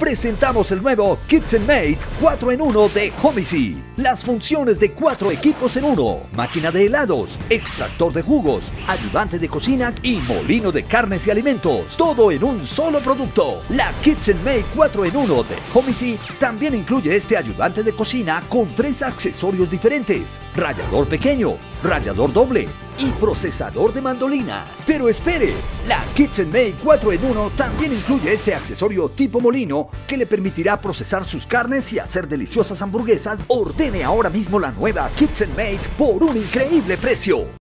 Presentamos el nuevo KitchenMate 4 en 1 de Homisy. Las funciones de cuatro equipos en uno. Máquina de helados, extractor de jugos, ayudante de cocina y molino de carnes y alimentos. Todo en un solo producto. La KitchenMate 4 en 1 de Homisy también incluye este ayudante de cocina con tres accesorios diferentes. Rallador pequeño, rallador doble y procesador de mandolinas. Pero espere, la KitchenMate 4 en 1 también incluye este accesorio tipo molino que le permitirá procesar sus carnes y hacer deliciosas hamburguesas. Ordene ahora mismo la nueva KitchenMate por un increíble precio.